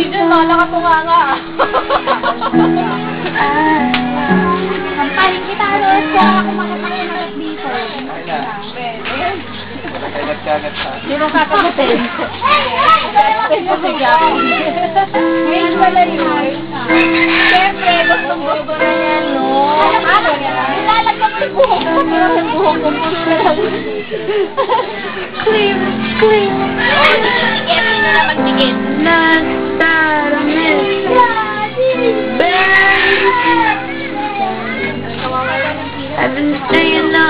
ng video, lala ka tunganga. Paling kita rin siya ako makapagpapalit dito. Kagat-kagat sa... Sino kakamutin? Ngayon wala yun. Siyempre, gustong gusto na yan, no? Ano yan? Nilalagyan mo yung buhok ko. Pero sa buhok ko I've been staying up